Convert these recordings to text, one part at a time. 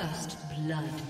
First blood.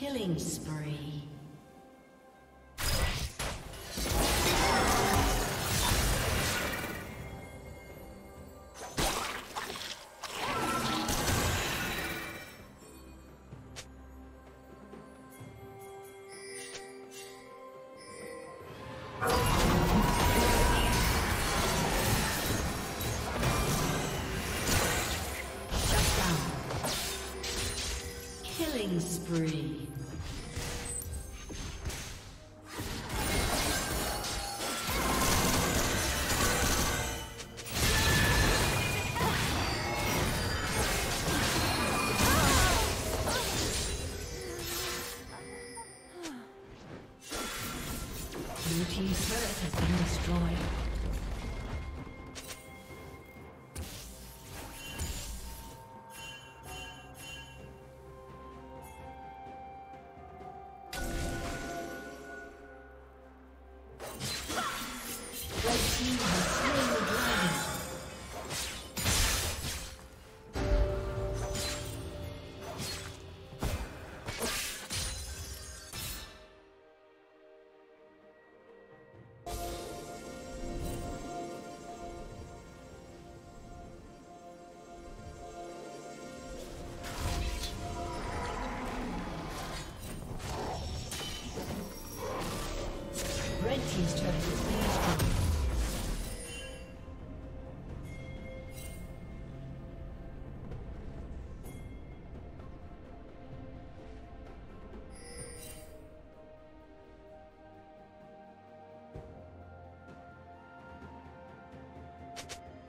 Killing spree. Killing spree.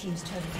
Team's turret